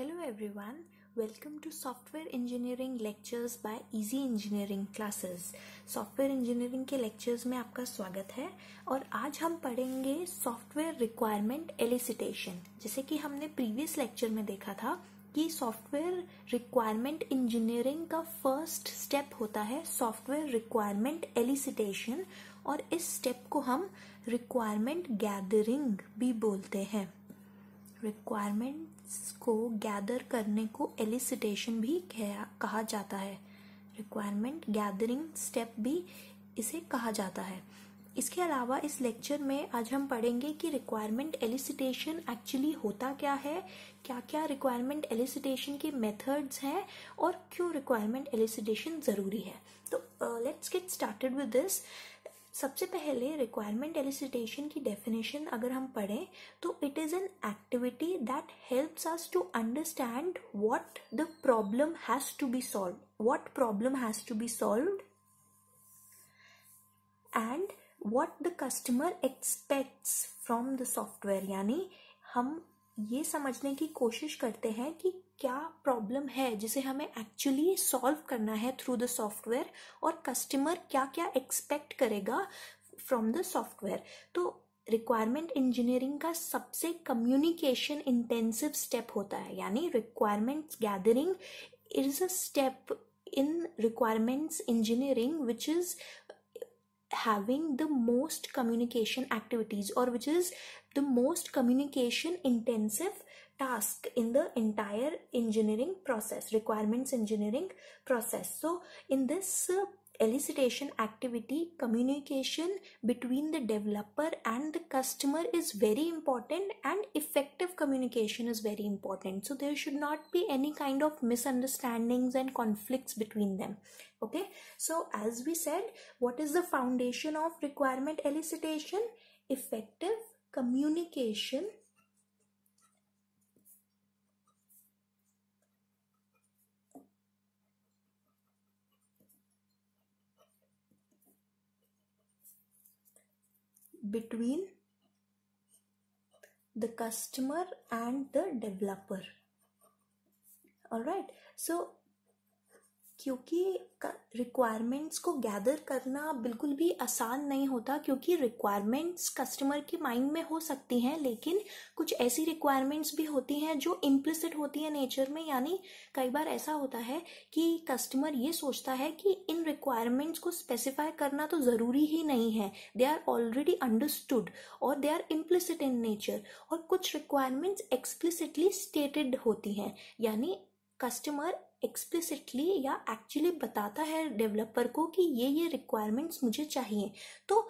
Hello everyone, welcome to Software Engineering Lectures by Easy Engineering Classes. Software engineering के lectures में आपका स्वागत है और आज हम पढ़ेंगे सॉफ्टवेयर रिक्वायरमेंट एलिसिटेशन जैसे कि हमने प्रीवियस लेक्चर में देखा था कि सॉफ्टवेयर रिक्वायरमेंट इंजीनियरिंग का फ़र्स्ट स्टेप होता है सॉफ्टवेयर रिक्वायरमेंट एलिसिटेशन और इस स्टेप को हम रिक्वायरमेंट गैदरिंग भी बोलते हैं। रिक्वायरमेंट्स को गैदर करने को एलिसिटेशन भी कहा जाता है। रिक्वायरमेंट गैदरिंग स्टेप भी इसे कहा जाता है। इसके अलावा इस लेक्चर में आज हम पढ़ेंगे कि रिक्वायरमेंट एलिसिटेशन एक्चुअली होता क्या है क्या क्या रिक्वायरमेंट एलिसिटेशन के मेथड्स हैं और क्यों रिक्वायरमेंट एलिसिटेशन ज़रूरी है। तो let's get started with this सबसे पहले रिक्वायरमेंट एलिसिटेशन की डेफिनेशन अगर हम पढ़ें तो it is an activity that helps us to understand what the problem has to be solve what problem has to be solve and what the customer expects from the software यानी हम ये समझने की कोशिश करते हैं कि क्या प्रॉब्लम है जिसे हमें एक्चुअली सॉल्व करना है थ्रू द सॉफ्टवेयर और कस्टमर क्या क्या एक्सपेक्ट करेगा फ्रॉम द सॉफ्टवेयर तो रिक्वायरमेंट इंजीनियरिंग का सबसे कम्युनिकेशन इंटेंसिव स्टेप होता है, यानी requirements gathering is a step in requirements engineering which is having the most communication activities or which is the most communication intensive task in the entire engineering process requirements engineering process. So in this uh, elicitation activity communication between the developer and the customer is very important and effective communication is very important. So there should not be any kind of misunderstandings and conflicts between them okay so as we said what is the foundation of requirement elicitation? Effective communication. Between the customer and the developer. All right so क्योंकि requirements को gather करना बिल्कुल भी आसान नहीं होता क्योंकि requirements customer के माइंड में हो सकती हैं, लेकिन कुछ ऐसी रिक्वायरमेंट्स भी होती हैं जो इम्प्लिसिट होती हैं नेचर में। यानी कई बार ऐसा होता है कि कस्टमर ये सोचता है कि इन रिक्वायरमेंट्स को स्पेसिफाई करना तो ज़रूरी ही नहीं है। दे आर ऑलरेडी अंडरस्टूड और they are implicit in nature और कुछ रिक्वायरमेंट्स एक्सप्लिसिटली स्टेटेड होती हैं। यानी कस्टमर एक्सप्लिसिटली या एक्चुअली बताता है डेवलपर को कि ये ये रिक्वायरमेंट्स मुझे चाहिए। तो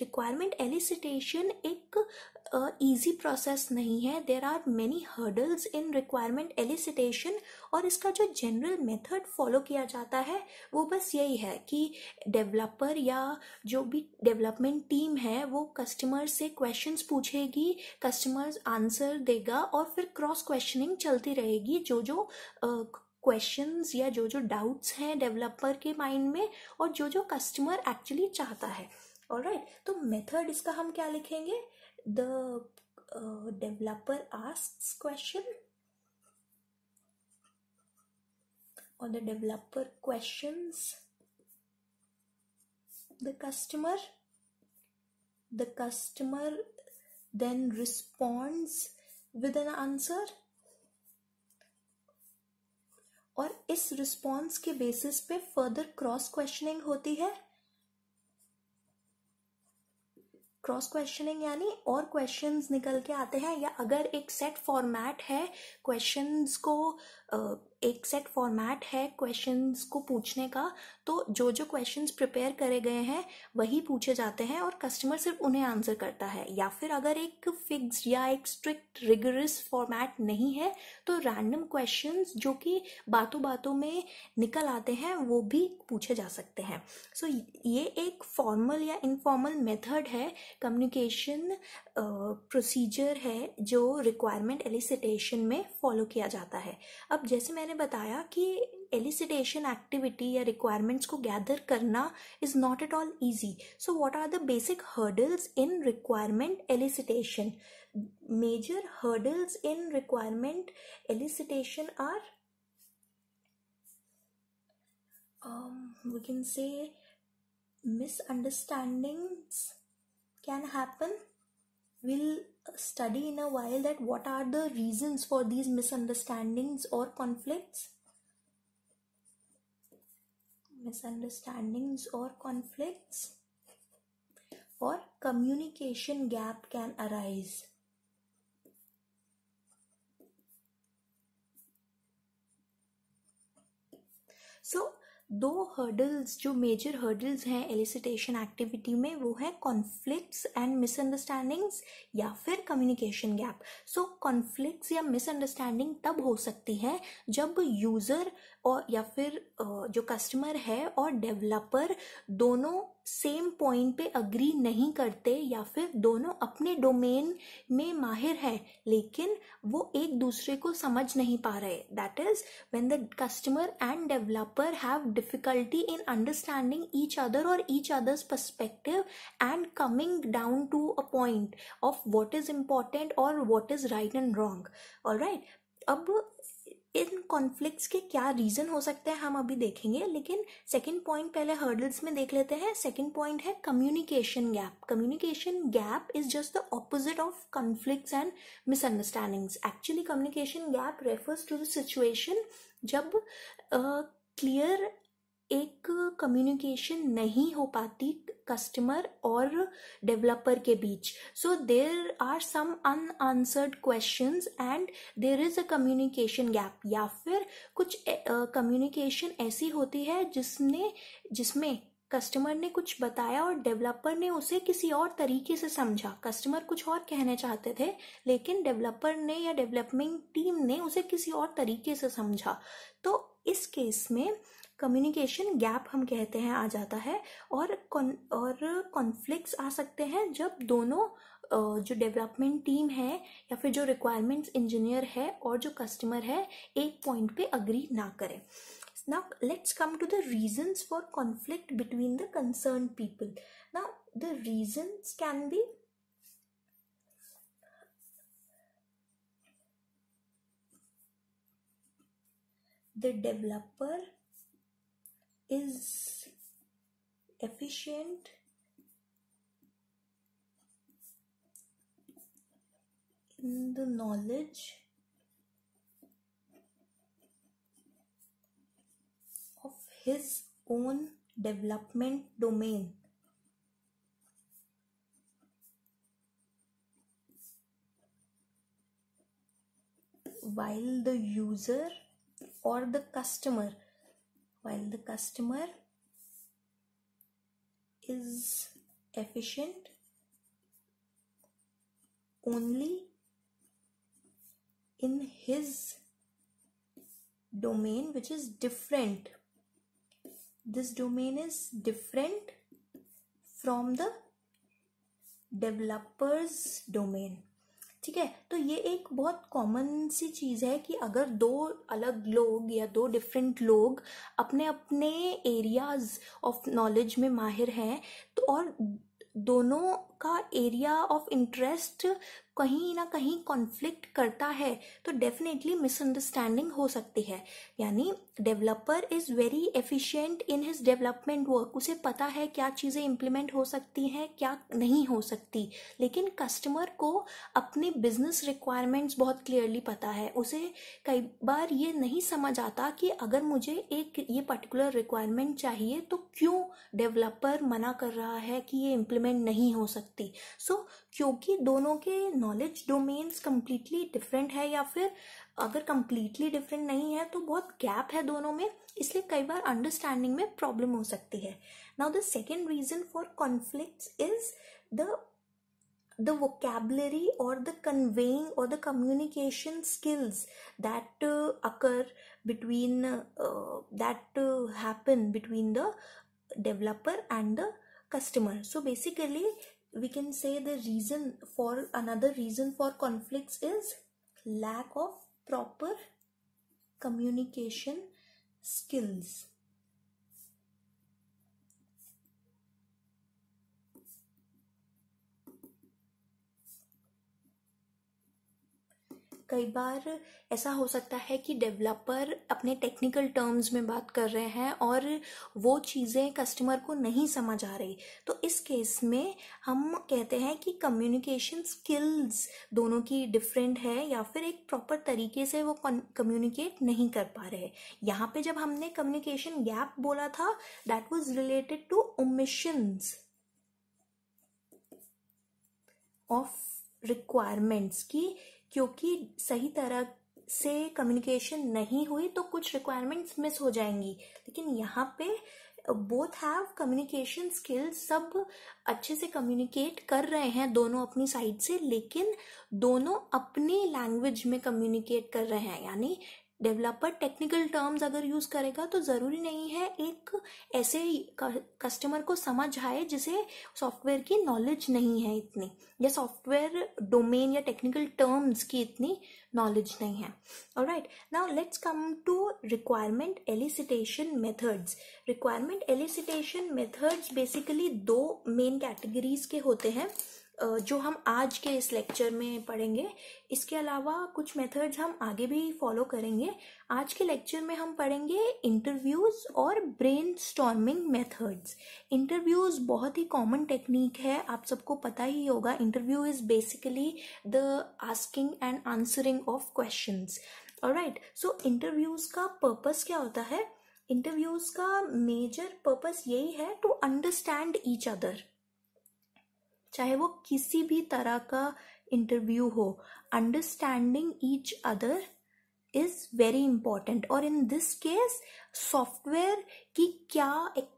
रिक्वायरमेंट एलिसिटेशन एक uh, प्रोसेस नहीं है. There are many hurdles in requirement elicitation और इसका जो जनरल मेथड फॉलो किया जाता है वो बस यही है कि डेवलपर या जो भी डेवलपमेंट टीम है वो कस्टमर से क्वेश्चंस पूछेगी कस्टमर आंसर देगा और फिर क्रॉस क्वेश्चनिंग चलती रहेगी. जो जो क्वेश्चंस या जो जो डाउट्स हैं डेवलपर के माइंड में और जो जो कस्टमर एक्चुअली चाहता है. और राइट तो मेथड इसका हम क्या लिखेंगे? द डेवलपर आस्क क्वेश्चन और the developer questions the customer the customer then responds with an answer और इस रिस्पॉन्स के बेसिस पे फर्दर क्रॉस क्वेश्चनिंग होती है? क्रॉस क्वेश्चनिंग यानी और क्वेश्चंस निकल के आते हैं या अगर एक सेट फॉर्मेट है क्वेश्चंस को एक सेट फॉर्मेट है क्वेश्चंस को पूछने का तो जो जो क्वेश्चंस प्रिपेयर करे गए हैं वही पूछे जाते हैं और कस्टमर सिर्फ़ उन्हें आंसर करता है। या फिर अगर एक फिक्स या एक स्ट्रिक्ट रिगरस फॉर्मेट नहीं है तो रैंडम क्वेश्चंस जो कि बातों बातों में निकल आते हैं वो भी पूछे जा सकते हैं। सो so, ये एक फॉर्मल या इनफॉर्मल मेथड है कम्युनिकेशन प्रोसीजर है जो रिक्वायरमेंट एलिसिटेशन में फॉलो किया जाता है। अब जैसे मैंने बताया कि एलिसिटेशन एक्टिविटी या रिक्वायरमेंट्स को गैदर करना is not at all easy so what are the basic hurdles in requirement elicitation major hurdles in requirement elicitation are we can say misunderstandings can happen. We'll study in a while that what are the reasons for these misunderstandings or conflicts? Misunderstandings or conflicts? Or communication gap can arise. So दो hurdles जो major hurdles हैं elicitation activity में, वो है conflicts and misunderstandings या फिर communication gap so conflicts या misunderstanding तब हो सकती है जब यूज़र और या फिर जो कस्टमर है और डेवलपर दोनों सेम पॉइंट पे अग्री नहीं करते या फिर दोनों अपने डोमेन में माहिर हैं, लेकिन वो एक दूसरे को समझ नहीं पा रहे। That is when the customer and developer have difficulty in understanding each other और each others perspective and coming down to a point of what is important और what is right and wrong और right अब इन conflicts के क्या reason हो सकते हैं हम अभी देखेंगे, लेकिन सेकंड पॉइंट पहले हर्डल्स में देख लेते हैं। सेकंड पॉइंट है communication gap communication gap is just the opposite of conflicts and misunderstandings actually communication gap refers to the situation जब क्लियर एक कम्युनिकेशन नहीं हो पाती कस्टमर और डेवलपर के बीच। So there are some unanswered question and there is a communication gap या फिर कुछ कम्युनिकेशन ऐसी होती है जिसने, जिसमें कस्टमर ने कुछ बताया और डेवलपर ने उसे किसी और तरीके से समझा। कस्टमर कुछ और कहने चाहते थे, लेकिन डेवलपर ने या डेवलपमेंट टीम ने उसे किसी और तरीके से समझा। तो इस केस में कम्युनिकेशन गैप हम कहते हैं, आ जाता है और और कॉन्फ्लिक्ट आ सकते हैं जब दोनों जो डेवलपमेंट टीम है या फिर जो रिक्वायरमेंट्स इंजीनियर है और जो कस्टमर है एक पॉइंट पे अग्री ना करें। ना let's come to the reasons for conflict between the concern people ना the reasons can be the developer is efficient in the knowledge of his own development domain. While the user or the customer while the customer is efficient only in his domain which is different. This domain is different from the developer's domain ठीक है? तो ये एक बहुत common सी चीज़ है कि अगर दो अलग लोग या दो डिफरेंट लोग अपने अपने एरियाज़ ऑफ़ नॉलेज में माहिर हैं तो और दोनों का एरिया ऑफ़ इंटरेस्ट कहीं ना कहीं कॉन्फ्लिक्ट करता है तो डेफिनेटली मिसअंडरस्टैंडिंग हो सकती है। यानी developer is very efficient in his development work उसे पता है क्या चीज़ें इंप्लीमेंट हो सकती हैं क्या नहीं हो सकती। लेकिन कस्टमर को अपने बिज़नेस रिक्वायरमेंट्स बहुत क्लियरली पता है। उसे कई बार ये नहीं समझ आता कि अगर मुझे एक ये पर्टिकुलर रिक्वायरमेंट चाहिए तो क्यों डेवलपर मना कर रहा है कि ये इम्प्लीमेंट नहीं हो सकती? सो so, क्योंकि दोनों के नॉलेज डोमेन्स कम्प्लीटली डिफरेंट है या फिर अगर कंप्लीटली डिफरेंट नहीं है तो बहुत गैप है दोनों में, इसलिए कई बार अंडरस्टैंडिंग में प्रॉब्लम हो सकती है। Now the second reason for conflict is the the vocabulary और द कन्वेइंग और the communication skills that occur between that happen between the developer and the customer so basically we can say the reason for another reason for conflict is lack of proper communication skills कई बार ऐसा हो सकता है कि developer अपने technical terms में बात कर रहे हैं और वो चीज़ें कस्टमर को नहीं समझ आ रही। तो इस केस में हम कहते हैं कि कम्युनिकेशन स्किल्स दोनों की डिफरेंट है या फिर एक प्रॉपर तरीके से वो कम्युनिकेट नहीं कर पा रहे। यहाँ पे जब हमने कम्युनिकेशन गैप बोला था that was related to omissions of requirements की क्योंकि सही तरह से कम्युनिकेशन नहीं हुई तो कुछ रिक्वायरमेंट्स मिस हो जाएँगी। लेकिन यहाँ पे बोथ हैव कम्युनिकेशन स्किल्स सब अच्छे से कम्युनिकेट कर रहे हैं दोनों अपनी साइड से, लेकिन दोनों अपने लैंग्वेज में कम्युनिकेट कर रहे हैं। यानी डेवलपर टेक्निकल टर्म्स अगर यूज़ करेगा तो ज़रूरी नहीं है एक ऐसे कस्टमर को समझ आए जिसे सॉफ्टवेयर की नॉलेज नहीं है इतनी, या सॉफ्टवेयर डोमेन या टेक्निकल टर्म्स की इतनी नॉलेज नहीं है। और right now let's come to requirement elicitation methods requirement elicitation methods basically दो मेन कैटेगरीज के होते हैं। जो हम आज के इस लेक्चर में पढ़ेंगे, इसके अलावा कुछ मेथड्स हम आगे भी फॉलो करेंगे। आज के लेक्चर में हम पढ़ेंगे इंटरव्यूज़ और ब्रेन स्टॉर्मिंग मेथड्स इंटरव्यूज़ बहुत ही कॉमन टेक्निक है, आप सबको पता ही होगा। Interview is basically the asking and answering of question right so interviews का पर्पज़ क्या होता है? इंटरव्यूज़ का मेजर पर्पज़ यही है टू अंडरस्टैंड ईच अदर चाहे वो किसी भी तरह का इंटरव्यू हो understanding each other is very important और इन दिस केस सॉफ्टवेयर की क्या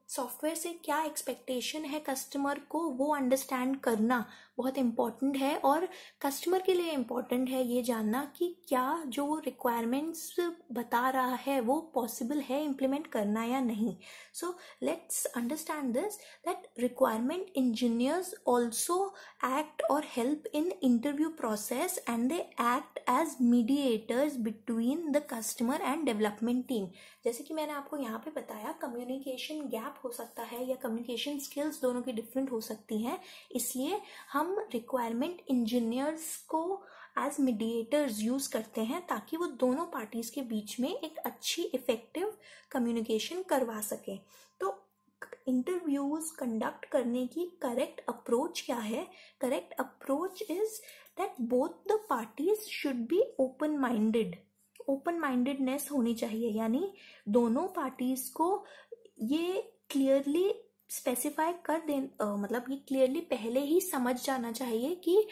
सॉफ्टवेयर से क्या एक्सपेक्टेशन है कस्टमर को, वो अंडरस्टैंड करना बहुत इंपॉर्टेंट है और कस्टमर के लिए इंपॉर्टेंट है ये जानना कि क्या जो रिक्वायरमेंट्स बता रहा है, वो पॉसिबल है इम्प्लीमेंट करना या नहीं। So let's understand this that requirement engineers also act और help in interview process and they act as mediators between the customer and development team जैसे कि मैंने आपको यहाँ पे बताया कम्युनिकेशन गैप हो सकता है या कम्युनिकेशन स्किल्स दोनों की डिफरेंट हो सकती हैं। इसलिए हम रिक्वायरमेंट इंजीनियर्स को एज मीडिएटर्स यूज़ करते हैं ताकि वो दोनों पार्टीज़ के बीच में एक अच्छी इफ़ेक्टिव कम्युनिकेशन करवा सके। तो इंटरव्यूज़ कंडक्ट करने की करेक्ट अप्रोच क्या है? Correct approach is that both the parties should be open minded open mindedness होनी चाहिए, यानी दोनों पार्टीज़ को ये क्लियरली स्पेसिफाई कर दे मतलब ये क्लियरली पहले ही समझ जाना चाहिए कि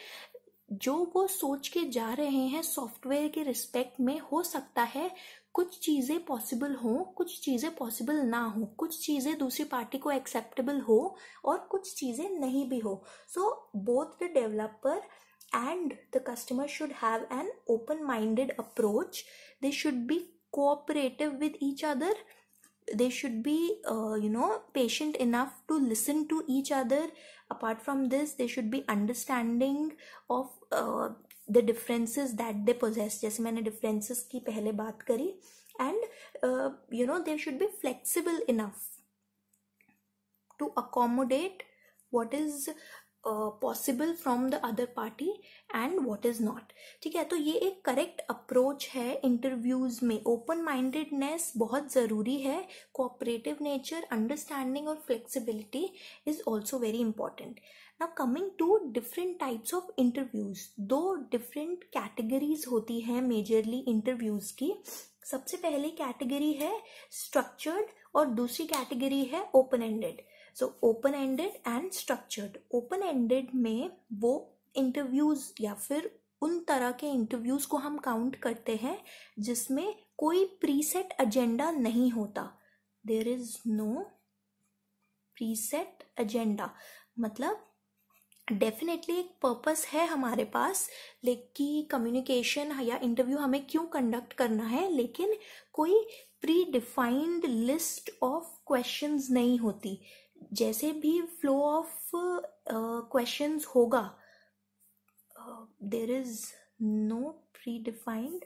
जो वो सोच के जा रहे हैं सॉफ्टवेयर के रिस्पेक्ट में हो सकता है कुछ चीज़ें पॉसिबल हो, कुछ चीज़ें पॉसिबल ना हो, कुछ चीज़ें दूसरी पार्टी को एक्सेप्टेबल हो और कुछ चीज़ें नहीं भी हो। So both the developer and the customer should have an open minded approach they should be cooperative with each other. they should be uh, you know patient enough to listen to each other apart from this they should be understanding of uh, the differences that they possess जैसे मैंने differences की पहले बात करी and uh, you know they should be flexible enough to accommodate what is possible from the other party and what is not ठीक है? तो ये एक करेक्ट अप्रोच है इंटरव्यूज़ में. ओपन माइंडेडनेस बहुत ज़रूरी है. कोऑपरेटिव नेचर अंडरस्टैंडिंग और flexibility is also very important now coming to different types of interviews दो डिफरेंट कैटेगरीज होती हैं मेजरली इंटरव्यूज़ की. सबसे पहली कैटेगरी है स्ट्रक्चर्ड और दूसरी कैटेगरी है open ended so open ended and structured open ended में वो इंटरव्यूज़ या फिर उन तरह के इंटरव्यूज़ को हम काउंट करते हैं जिसमें कोई प्रीसेट एजेंडा नहीं होता. There is no preset agenda मतलब डेफिनेटली एक पर्पस है हमारे पास लेकिन कम्युनिकेशन या इंटरव्यू हमें क्यों कंडक्ट करना है, लेकिन कोई pre defined list of questions नहीं होती. जैसे भी फ्लो ऑफ़ क्वेश्चन होगा there is no pre defined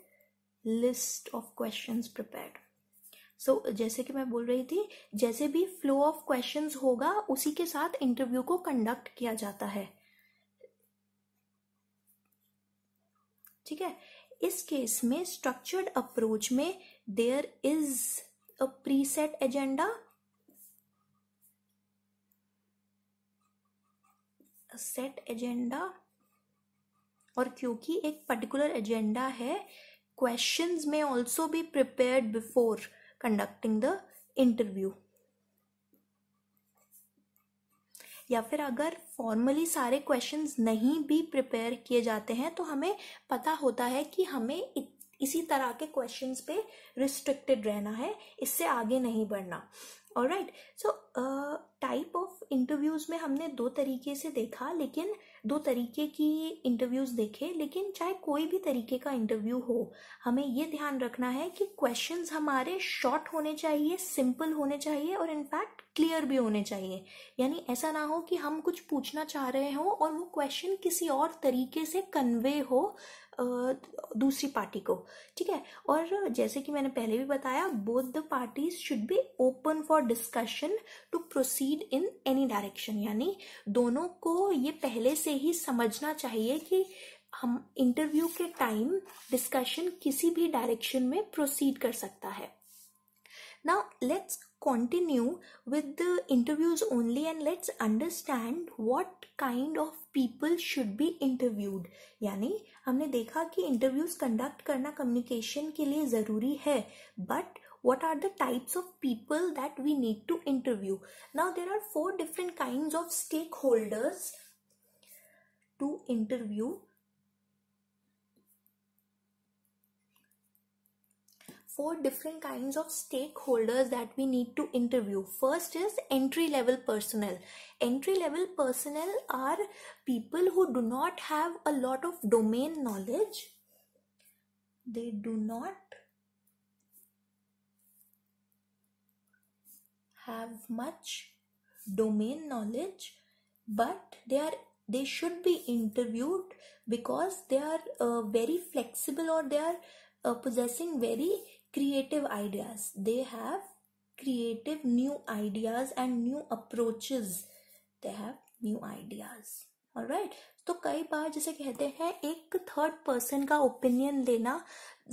list of question prepared so जैसे कि मैं बोल रही थी, जैसे भी फ्लो ऑफ़ क्वेश्चन होगा, उसी के साथ इंटरव्यू को कंडक्ट किया जाता है। ठीक है? इस केस में स्ट्रक्चर्ड अप्रोच में there is a preset agenda set agenda और क्योंकि एक पर्टिकुलर एजेंडा है क्वेश्चंस में also be prepared before conducting the interview या फिर अगर फॉर्मली सारे क्वेश्चंस नहीं भी प्रिपेयर किए जाते हैं तो हमें पता होता है कि हमें इसी तरह के क्वेश्चंस पे रिस्ट्रिक्टेड रहना है, इससे आगे नहीं बढ़ना। और right so type of interviews में हमने दो तरीके से देखा, लेकिन दो तरीके की इंटरव्यूज़ देखे, लेकिन चाहे कोई भी तरीके का इंटरव्यू हो, हमें ये ध्यान रखना है कि क्वेश्चंस हमारे शॉर्ट होने चाहिए सिंपल होने चाहिए और इनफैक्ट क्लियर भी होने चाहिए। यानी ऐसा ना हो कि हम कुछ पूछना चाह रहे हो और वो क्वेश्चन किसी और तरीके से कन्वे हो दूसरी पार्टी को, ठीक है? और जैसे कि मैंने पहले भी बताया both the parties should be open for discussion to proceed in any direction यानी दोनों को ये पहले से ही समझना चाहिए कि हम इंटरव्यू के टाइम डिस्कशन किसी भी डायरेक्शन में प्रोसीड कर सकता है। Now let's continue with the interviews only and let's understand what kind of people should be interviewed यानी हमने देखा कि इंटरव्यूज कंडक्ट करना कम्युनिकेशन के लिए ज़रूरी है but what are the types of people that we need to interview now there are four different kinds of stakeholders to interview Four different kinds of stakeholders that we need to interview. First is entry level personnel. Entry level personnel are people who do not have a lot of domain knowledge. They do not have much domain knowledge but they are they should be interviewed because they are uh, very flexible or they are uh, possessing very creative ideas. They have creative new ideas and new approaches. They have new ideas. All right. तो कई बार जैसे कहते हैं, एक third person का opinion लेना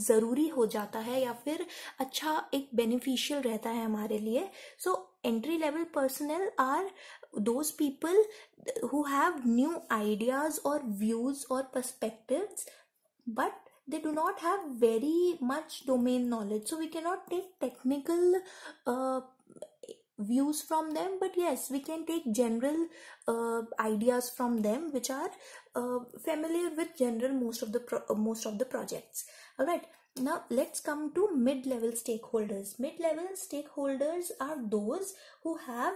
ज़रूरी हो जाता है या फिर अच्छा एक बेनिफिशियल रहता है हमारे लिए. So entry level personnel are those people who have new ideas और व्यूज़ और perspectives but they do not have very much domain knowledge so we cannot take technical uh, views from them. But yes we can take general uh, ideas from them which are uh, familiar with general most of the pro- most of the projects. All right now let's come to mid level stakeholders. Mid level stakeholders are those who have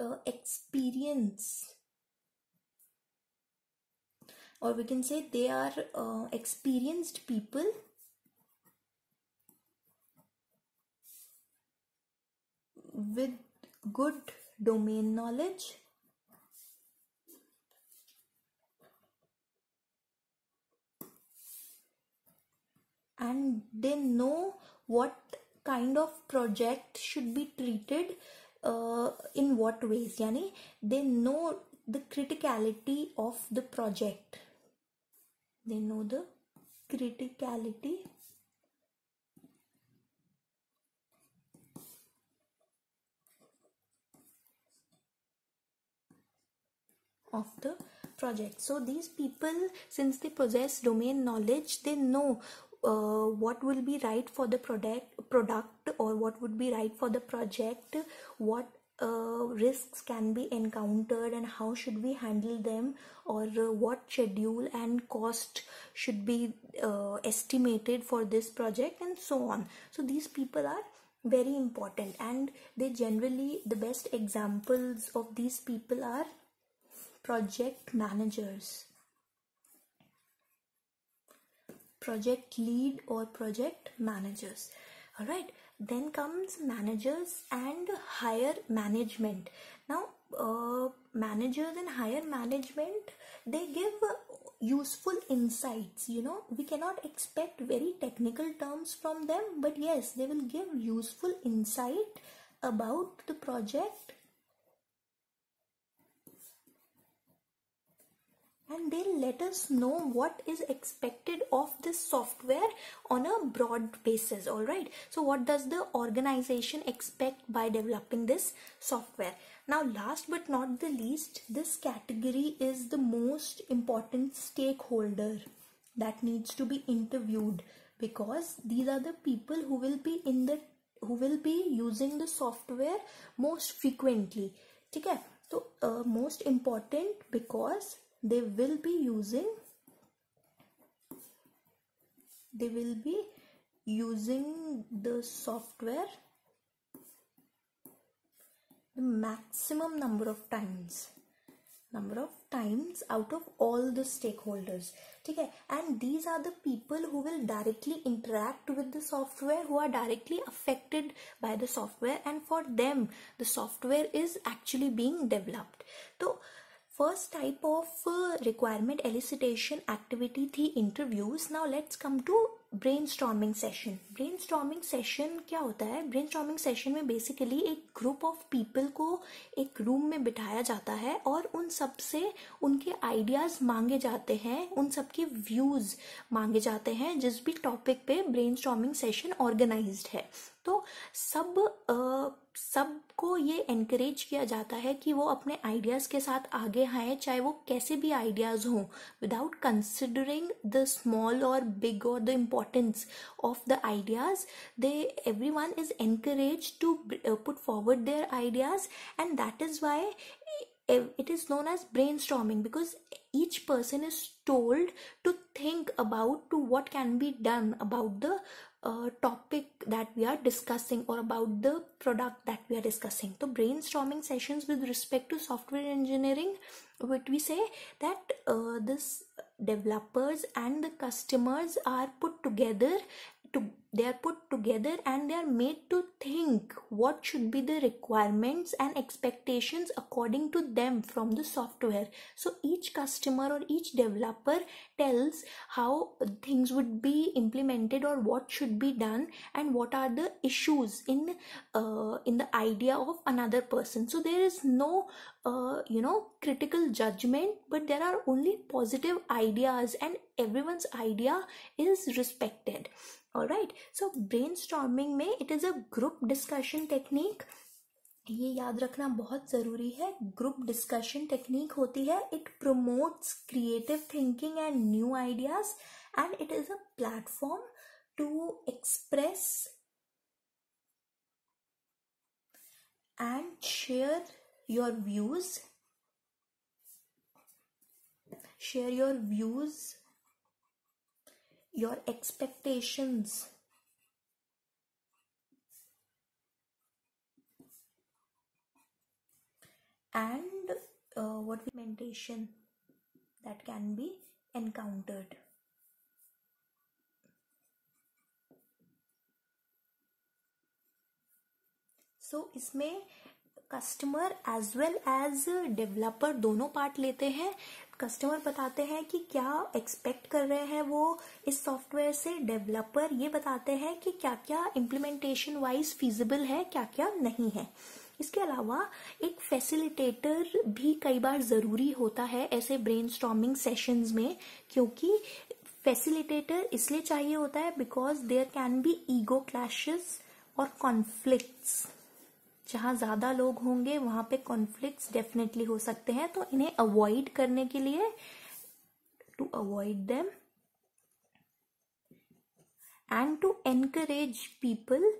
uh, experience or we can say they are uh, experienced people. With good domain knowledge. And they know what kind of project should be treated uh, in what ways. Yani they know the criticality of the project they know the criticality. Of the project. So these people since they possess domain knowledge they know uh, what will be right for the product product or what would be right for the project what uh, risks can be encountered and how should we handle them or uh, what schedule and cost should be uh, estimated for this project and so on. So these people are very important and they generally the best examples of these people are project managers project lead or project managers. All right then comes managers and higher management. Now uh, managers and higher management they give useful insights you know. We cannot expect very technical terms from them but yes they will give useful insight about the project and they'll let us know what is expected of this software on a broad basis all right so what does the organization expect by developing this software now last but not the least this category is the most important stakeholder that needs to be interviewed because these are the people who will be in the who will be using the software most frequently ठीक है तो most important because they will be using they will be using the software the maximum number of times number of times out of all the stakeholders. Okay? And these are the people who will directly interact with the software who are directly affected by the software and for them the software is actually being developed. So first type of requirement elicitation activity थी interviews now let's come to brain storming session brain storming session क्या होता है brain storming session में basically एक group of people को एक room में बिठाया जाता है और उन सबसे उनके आइडियाज़ मांगे जाते हैं, उन सबके व्यूज़ मांगे जाते हैं, जिस भी टॉपिक पे ब्रेन स्टॉमिंग सेशन ऑर्गेनाइज है। तो सब सबको ये एनकरेज किया जाता है कि वो अपने आइडियाज़ के साथ आगे आए, चाहे वो कैसे भी आइडियाज़ हों विदाउट कंसिडरिंग द स्मॉल और बिग और the importance of the ideas they every one is encourage to put forward their ideas and that is why it is known as brainstorming because each person is told to think about to what can be done about the uh, topic that we are discussing or about the product that we are discussing. So brainstorming sessions with respect to software engineering what we say that uh, this developers and the customers are put together to they are put together and they are made to think what should be the requirements and expectations according to them from the software. So each customer or each developer tells how things would be implemented or what should be done and what are the issues in uh, in the idea of another person. So there is no uh, you know critical judgment but there are only positive ideas and everyone's idea is respected alright so brainstorming में it is a group discussion technique ये याद रखना बहुत ज़रूरी है group discussion technique होती है it promotes creative thinking and new ideas and it is a platform to express and share your views share your views your expectations and uh, what mentation that can be encountered so so, इसमें customer as well as developer दोनों part लेते हैं customer बताते हैं कि क्या expect कर रहे हैं वो इस सॉफ्टवेयर से डेवलपर ये बताते हैं कि क्या क्या इम्प्लीमेंटेशन वाइज फिजिबल है क्या क्या नहीं है। इसके अलावा एक फैसिलिटेटर भी कई बार ज़रूरी होता है ऐसे ब्रेन सेशंस में, क्योंकि फैसिलिटेटर इसलिए चाहिए होता है because there can be ego clashes और कॉन्फ्लिक्ट्स जहाँ ज़्यादा लोग होंगे, वहाँ पे कॉन्फ्लिक्ट डेफिनेटली हो सकते हैं तो इन्हें अवॉइड करने के लिए to avoid them and to encourage people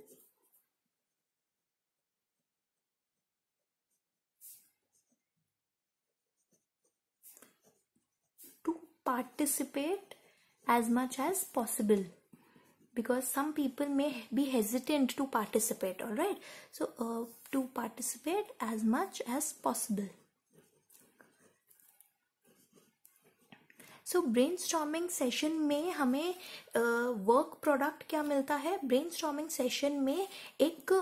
to participate as much as possible because some people may be hesitant to participate all right so uh, to participate as much as possible so brain storming session में हमें work uh, product क्या मिलता है brain storming session में एक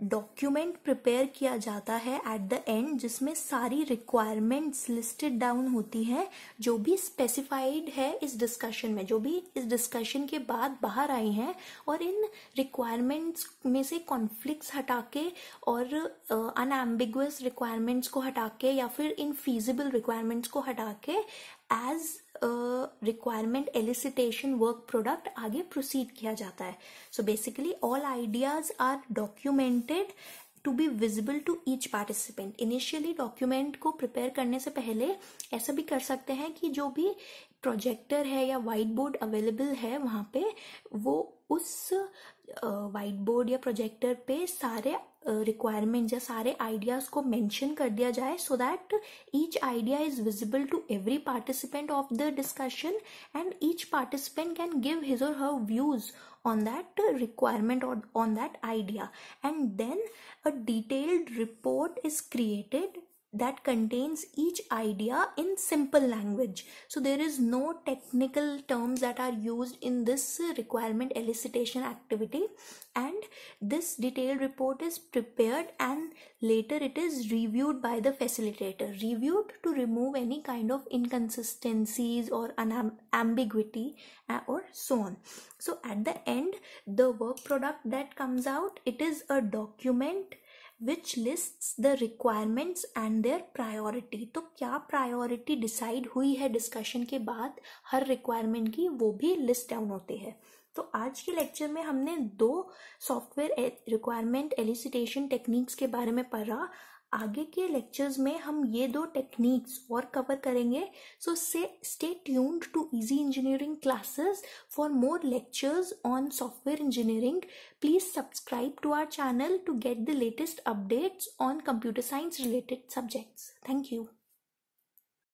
document prepare किया जाता है एट द एंड जिसमें सारी रिक्वायरमेंट्स लिस्टेड डाउन होती हैं जो भी स्पेसिफाइड है इस डिस्कशन में जो भी इस डिस्कशन के बाद बाहर आई हैं और इन रिक्वायरमेंट्स में से कॉन्फ्लिक्ट्स हटा के और अनएम्बिगुअस uh, रिक्वायरमेंट्स को हटा के या फिर इन फीजिबल रिक्वायरमेंट्स को हटा के as requirement elicitation work product आगे प्रोसीड किया जाता है। So basically all ideas are documented to be visible to each participant initially document को प्रिपेयर करने से पहले ऐसा भी कर सकते हैं कि जो भी प्रोजेक्टर है या वाइट बोर्ड अवेलेबल है वहाँ पे वो उस वाइट बोर्ड या प्रोजेक्टर पे सारे रिक्वायरमेंट या सारे आइडियाज़ को मेंशन कर दिया जाए so that each idea is visible to every participant of the discussion and each participant can give his or her views on that requirement on that idea and then a detailed report is created that contains each idea in simple language. So there is no technical terms that are used in this requirement elicitation activity. And this detailed report is prepared and later it is reviewed by the facilitator. Reviewed to remove any kind of inconsistencies or ambiguity uh, or so on. So at the end the work product that comes out it is a document which list the requirements and their priority तो क्या priority decide हुई है discussion के बाद? हर requirement की वो भी list down होते हैं। तो आज के लेक्चर में हमने दो सॉफ्टवेयर रिक्वायरमेंट एलिसिटेशन टेक्निक्स के बारे में पढ़ा। आगे के लेक्चर्स में हम ये दो टेक्निक्स और कवर करेंगे। सो से stay tuned to easy engineering classes for more lectures on software engineering please subscribe to our channel to get the latest updates on computer science related subjects thank you